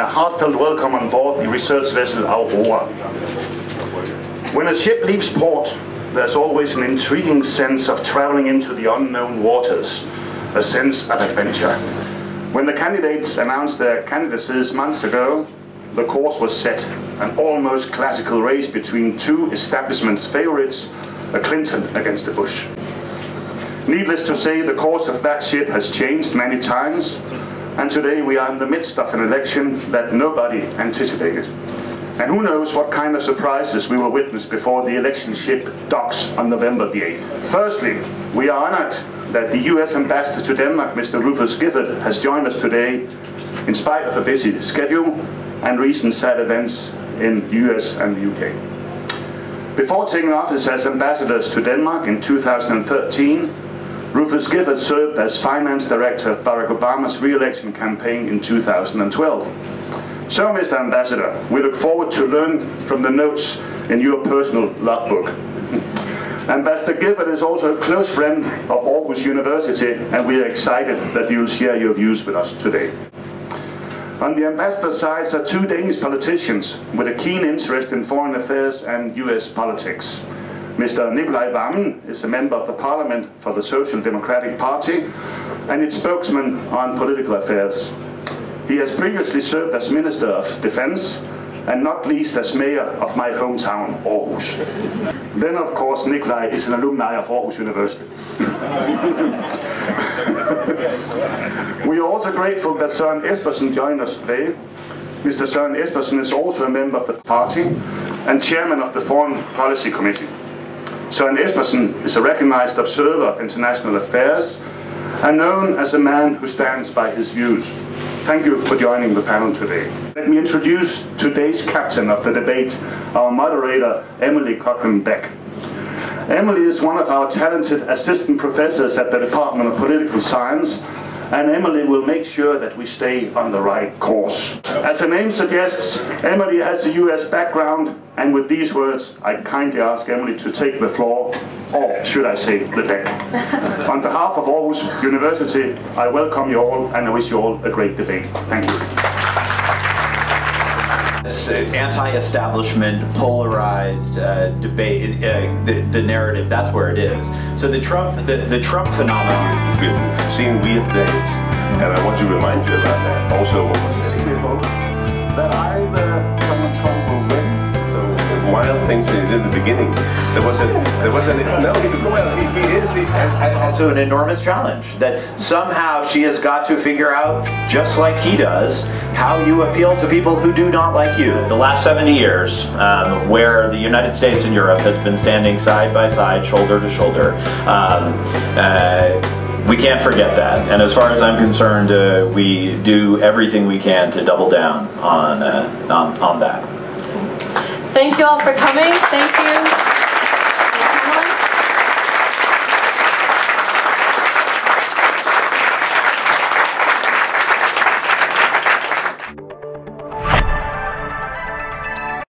heartfelt welcome on board the research vessel Aurora. When a ship leaves port, there's always an intriguing sense of traveling into the unknown waters, a sense of adventure. When the candidates announced their candidacies months ago, the course was set, an almost classical race between two establishment favorites, a Clinton against a Bush. Needless to say, the course of that ship has changed many times, and today we are in the midst of an election that nobody anticipated. And who knows what kind of surprises we will witness before the election ship docks on November the 8th. Firstly, we are honored that the US Ambassador to Denmark, Mr. Rufus Gifford, has joined us today in spite of a busy schedule and recent sad events in the US and the UK. Before taking office as ambassadors to Denmark in 2013, Rufus Gifford served as finance director of Barack Obama's re-election campaign in 2012. So, Mr. Ambassador, we look forward to learn from the notes in your personal logbook. Ambassador Gifford is also a close friend of Aarhus University, and we are excited that you will share your views with us today. On the ambassador's side are two Danish politicians with a keen interest in foreign affairs and US politics. Mr. Nicolai Wammen is a member of the parliament for the Social Democratic Party and its spokesman on political affairs. He has previously served as Minister of Defense and not least as mayor of my hometown, Aarhus. Then, of course, Nicolai is an alumni of Aarhus University. we are also grateful that Søren Espersen joined us today. Mr. Søren Espersen is also a member of the party and chairman of the Foreign Policy Committee. Søren Espersen is a recognized observer of international affairs and known as a man who stands by his views. Thank you for joining the panel today. Let me introduce today's captain of the debate, our moderator, Emily Cochran-Bech. Emily is one of our talented assistant professors at the Department of Political Science and Emily will make sure that we stay on the right course. As her name suggests, Emily has a US background, and with these words, I kindly ask Emily to take the floor, or should I say, the deck. on behalf of Aarhus University, I welcome you all, and I wish you all a great debate. Thank you anti-establishment, polarized uh, debate, uh, the, the, narrative, that's where it is. So the Trump, the, the Trump phenomenon. We've seen weird days, and I want to remind you about that. Also, what was that I, the Donald Trump wild things he did in the beginning. There wasn't, there was an, no, well, he, he is. He, and, also an enormous challenge that somehow she has got to figure out, just like he does, how you appeal to people who do not like you. The last 70 years, um, where the United States and Europe has been standing side by side, shoulder to shoulder, um, uh, we can't forget that. And as far as I'm concerned, uh, we do everything we can to double down on, uh, on, on that. Thank you all for coming. Thank you.